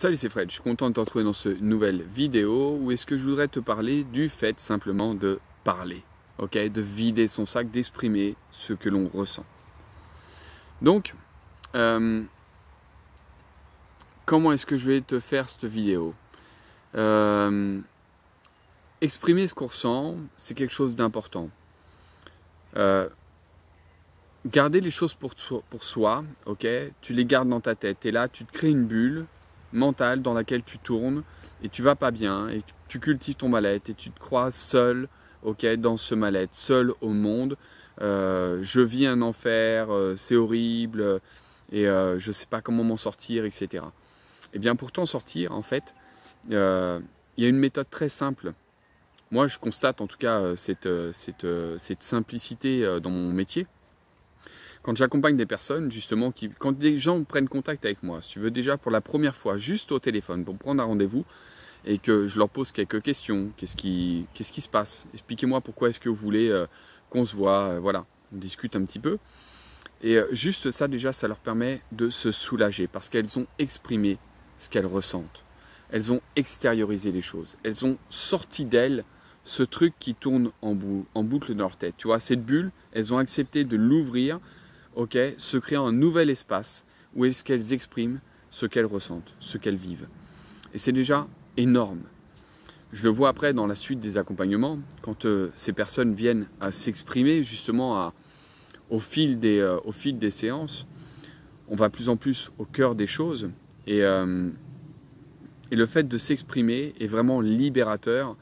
Salut, c'est Fred, je suis content de te retrouver dans cette nouvelle vidéo où est-ce que je voudrais te parler du fait simplement de parler, ok, de vider son sac, d'exprimer ce que l'on ressent. Donc, euh, comment est-ce que je vais te faire cette vidéo? Euh, Exprimer ce qu'on ressent, c'est quelque chose d'important. Euh, garder les choses pour, pour soi, ok, tu les gardes dans ta tête, et là tu te crées une bulle mentale dans laquelle tu tournes et tu vas pas bien et tu cultives ton mal-être et tu te crois seul ok dans ce mal-être seul au monde. Euh, je vis un enfer euh, c'est horrible et euh, je sais pas comment m'en sortir etc et eh bien pour t'en sortir en fait il y a une méthode très simple. Moi je constate en tout cas cette simplicité dans mon métier quand j'accompagne des personnes, justement, quand des gens prennent contact avec moi, si tu veux déjà pour la première fois, juste au téléphone, pour prendre un rendez-vous, et que je leur pose quelques questions, qu'est-ce qui, se passe? Expliquez-moi pourquoi est-ce que vous voulez euh, qu'on se voit, euh, voilà, on discute un petit peu. Et euh, juste ça, déjà, ça leur permet de se soulager, parce qu'elles ont exprimé ce qu'elles ressentent. Elles ont extériorisé les choses. Elles ont sorti d'elles ce truc qui tourne en boucle dans leur tête. Tu vois, cette bulle, elles ont accepté de l'ouvrir ok, se créant un nouvel espace où est-ce qu'elles expriment ce qu'elles ressentent, ce qu'elles vivent. Et c'est déjà énorme. Je le vois après dans la suite des accompagnements, quand euh, ces personnes viennent à s'exprimer justement au, fil des, euh, au fil des séances, on va plus en plus au cœur des choses. Et, euh, et le fait de s'exprimer est vraiment libérateur.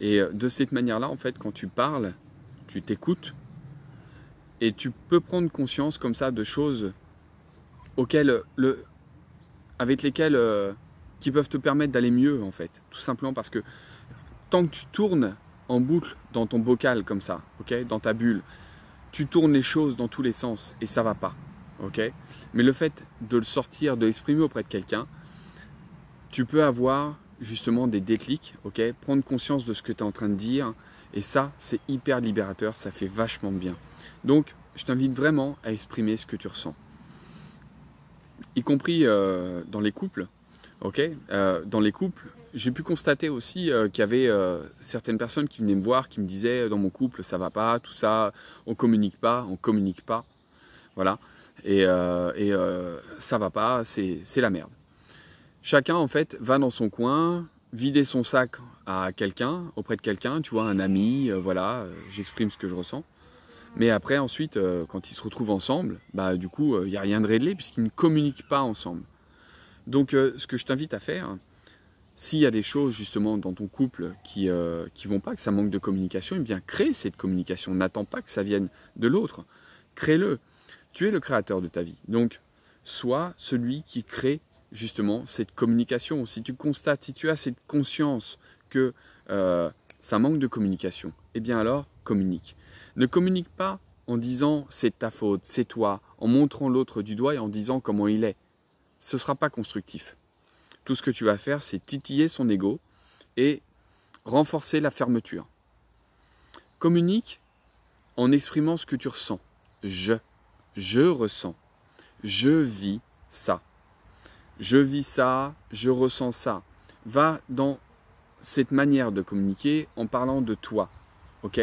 Et de cette manière-là, en fait, quand tu parles, tu t'écoutes, et tu peux prendre conscience comme ça de choses auxquelles le, avec lesquelles euh, qui peuvent te permettre d'aller mieux en fait. Tout simplement parce que tant que tu tournes en boucle dans ton bocal comme ça, ok, dans ta bulle, tu tournes les choses dans tous les sens et ça va pas, ok. Mais le fait de le sortir, de l'exprimer auprès de quelqu'un, tu peux avoir justement des déclics, ok, prendre conscience de ce que tu es en train de dire et ça c'est hyper libérateur, ça fait vachement bien. Donc, je t'invite vraiment à exprimer ce que tu ressens. Y compris euh, dans les couples. ok? Euh, dans les couples, j'ai pu constater aussi euh, qu'il y avait certaines personnes qui venaient me voir, qui me disaient dans mon couple ça va pas, tout ça, on communique pas, on communique pas. Voilà. Et, et ça va pas, c'est la merde. Chacun en fait va dans son coin, vider son sac à quelqu'un, auprès de quelqu'un, tu vois, un ami, voilà, j'exprime ce que je ressens. Mais après, ensuite, euh, quand ils se retrouvent ensemble, bah, du coup, il euh, n'y a rien de réglé puisqu'ils ne communiquent pas ensemble. Donc, euh, ce que je t'invite à faire, s'il y a des choses justement dans ton couple qui ne vont pas, que ça manque de communication, eh bien, crée cette communication. N'attends pas que ça vienne de l'autre. Crée-le. Tu es le créateur de ta vie. Donc, sois celui qui crée justement cette communication. Si tu constates, si tu as cette conscience que ça manque de communication, eh bien alors communique. Ne communique pas en disant c'est ta faute, c'est toi, en montrant l'autre du doigt et en disant comment il est. Ce ne sera pas constructif. Tout ce que tu vas faire, c'est titiller son ego et renforcer la fermeture. Communique en exprimant ce que tu ressens. Je, je ressens, je vis ça. Je vis ça, je ressens ça. Va dans cette manière de communiquer en parlant de toi. Ok?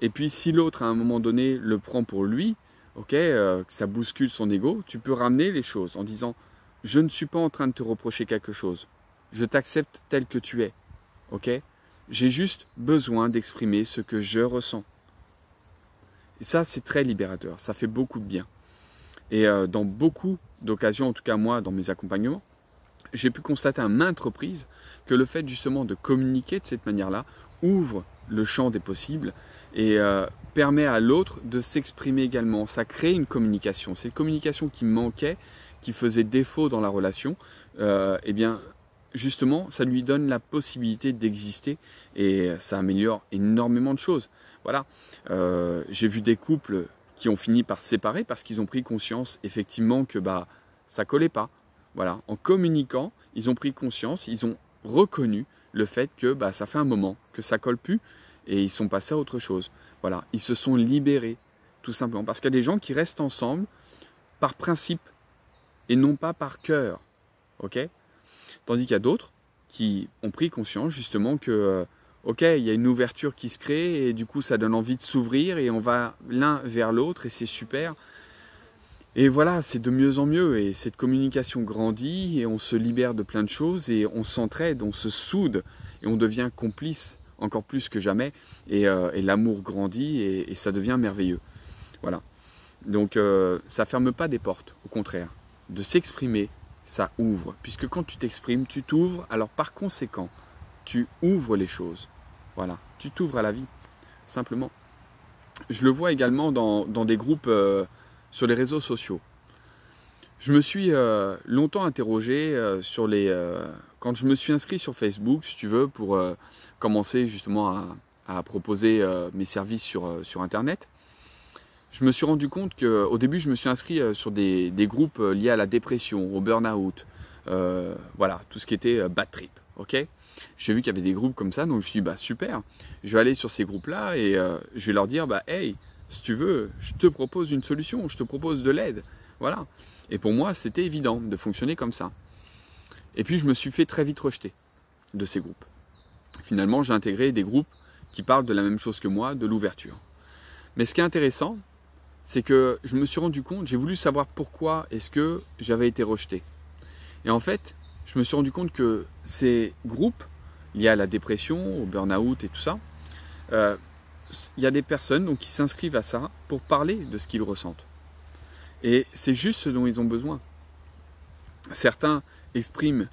Et puis si l'autre à un moment donné le prend pour lui, ok, euh, que ça bouscule son ego, tu peux ramener les choses en disant je ne suis pas en train de te reprocher quelque chose, je t'accepte tel que tu es, ok? J'ai juste besoin d'exprimer ce que je ressens. Et ça, c'est très libérateur, ça fait beaucoup de bien. Et euh, dans beaucoup d'occasions, en tout cas moi, dans mes accompagnements, j'ai pu constater à maintes reprises que le fait justement de communiquer de cette manière-là ouvre le champ des possibles et euh, permet à l'autre de s'exprimer également. Ça crée une communication. Cette communication qui manquait, qui faisait défaut dans la relation, euh, eh bien, justement, ça lui donne la possibilité d'exister et ça améliore énormément de choses. Voilà. Euh, j'ai vu des couples qui ont fini par se séparer parce qu'ils ont pris conscience effectivement que bah ça collait pas. Voilà. En communiquant, ils ont pris conscience, ils ont reconnu le fait que bah, ça fait un moment que ça colle plus et ils sont passés à autre chose. Voilà, ils se sont libérés, tout simplement. Parce qu'il y a des gens qui restent ensemble par principe et non pas par cœur. Ok? Tandis qu'il y a d'autres qui ont pris conscience justement que, euh, ok, il y a une ouverture qui se crée et du coup ça donne envie de s'ouvrir et on va l'un vers l'autre et c'est super. Et voilà, c'est de mieux en mieux et cette communication grandit et on se libère de plein de choses et on s'entraide, on se soude et on devient complice encore plus que jamais et, euh, l'amour grandit et, ça devient merveilleux. Voilà. Donc euh, ça ferme pas des portes, au contraire. De s'exprimer, ça ouvre. Puisque quand tu t'exprimes, tu t'ouvres, alors par conséquent, tu ouvres les choses. Voilà, tu t'ouvres à la vie, simplement. Je le vois également dans, des groupes euh, sur les réseaux sociaux. Je me suis euh, longtemps interrogé euh, sur les... quand je me suis inscrit sur Facebook, si tu veux, pour commencer justement à, proposer mes services sur, Internet, je me suis rendu compte qu'au début, je me suis inscrit sur des, groupes euh, liés à la dépression, au burn-out, voilà, tout ce qui était bad trip, ok? J'ai vu qu'il y avait des groupes comme ça, donc je me suis dit, bah super, je vais aller sur ces groupes-là et je vais leur dire, bah hey, si tu veux, je te propose une solution, je te propose de l'aide, voilà. Et pour moi, c'était évident de fonctionner comme ça. Et puis, je me suis fait très vite rejeter de ces groupes. Finalement, j'ai intégré des groupes qui parlent de la même chose que moi, de l'ouverture. Mais ce qui est intéressant, c'est que je me suis rendu compte, j'ai voulu savoir pourquoi est-ce que j'avais été rejeté. Et en fait, je me suis rendu compte que ces groupes liés à la dépression, au burn-out et tout ça, euh, il y a des personnes donc, qui s'inscrivent à ça pour parler de ce qu'ils ressentent. Et c'est juste ce dont ils ont besoin. Certains expriment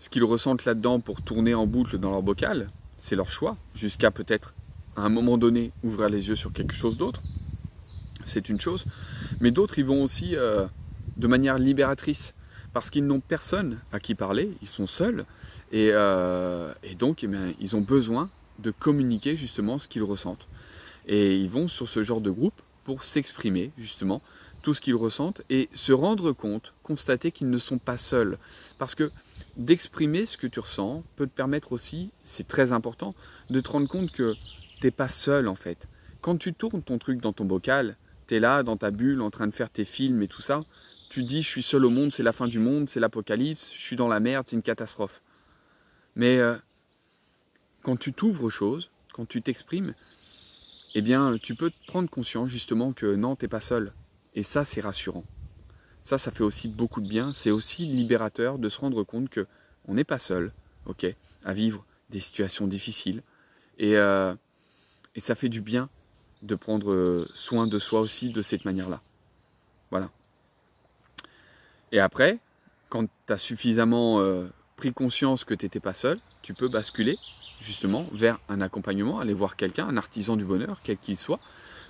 ce qu'ils ressentent là-dedans pour tourner en boucle dans leur bocal, c'est leur choix, jusqu'à peut-être à un moment donné ouvrir les yeux sur quelque chose d'autre c'est une chose. Mais d'autres, ils vont aussi euh, de manière libératrice, parce qu'ils n'ont personne à qui parler, ils sont seuls, et, euh, donc eh ils ont besoin de communiquer justement ce qu'ils ressentent. Et ils vont sur ce genre de groupe pour s'exprimer justement tout ce qu'ils ressentent et se rendre compte, constater qu'ils ne sont pas seuls. Parce que d'exprimer ce que tu ressens peut te permettre aussi, c'est très important, de te rendre compte que tu n'es pas seul en fait. Quand tu tournes ton truc dans ton bocal, tu es là dans ta bulle en train de faire tes films et tout ça, tu dis je suis seul au monde, c'est la fin du monde, c'est l'apocalypse, je suis dans la merde, c'est une catastrophe. Mais euh, quand tu t'ouvres aux choses, quand tu t'exprimes, eh bien tu peux prendre conscience justement que non, t'es pas seul. Et ça, c'est rassurant. Ça, ça fait aussi beaucoup de bien. C'est aussi libérateur de se rendre compte que on n'est pas seul, ok, à vivre des situations difficiles. Et, euh, et ça fait du bien de prendre euh, soin de soi aussi de cette manière-là. Voilà. Et après, quand tu as suffisamment euh, pris conscience que tu n'étais pas seul, tu peux basculer justement vers un accompagnement, aller voir quelqu'un, un artisan du bonheur, quel qu'il soit,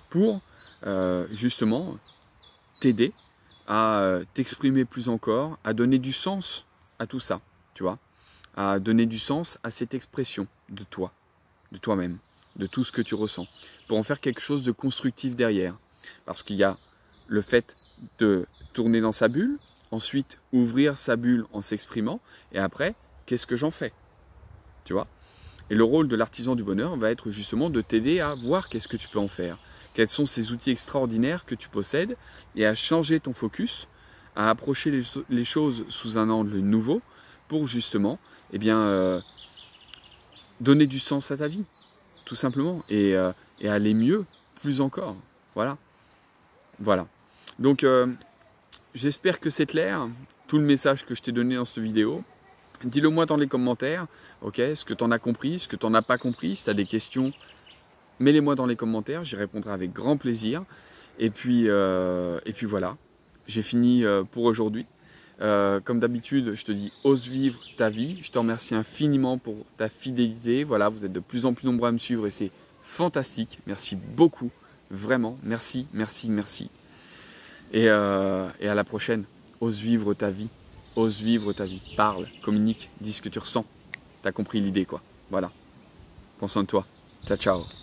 pour euh, justement t'aider à t'exprimer plus encore, à donner du sens à tout ça, tu vois, à donner du sens à cette expression de toi, de toi-même de tout ce que tu ressens, pour en faire quelque chose de constructif derrière. Parce qu'il y a le fait de tourner dans sa bulle, ensuite ouvrir sa bulle en s'exprimant, et après, qu'est-ce que j'en fais? Tu vois? Et le rôle de l'artisan du bonheur va être justement de t'aider à voir qu'est-ce que tu peux en faire, quels sont ces outils extraordinaires que tu possèdes, et à changer ton focus, à approcher les, choses sous un angle nouveau, pour justement, eh bien, euh, donner du sens à ta vie tout simplement, euh, et, aller mieux, plus encore. Voilà. Voilà. Donc, euh, j'espère que c'est clair, tout le message que je t'ai donné dans cette vidéo. Dis-le moi dans les commentaires, ok, ce que tu en as compris, ce que tu n'en as pas compris, si tu as des questions, mets-les moi dans les commentaires, j'y répondrai avec grand plaisir. Et puis, euh, et puis voilà, j'ai fini pour aujourd'hui. Euh, comme d'habitude, je te dis, ose vivre ta vie. Je te remercie infiniment pour ta fidélité. Voilà, vous êtes de plus en plus nombreux à me suivre et c'est fantastique. Merci beaucoup, vraiment. Merci, merci, merci. Et, euh, et à la prochaine. Ose vivre ta vie. Ose vivre ta vie. Parle, communique, dis ce que tu ressens. T'as compris l'idée, quoi. Voilà. Soin de toi. Ciao, ciao.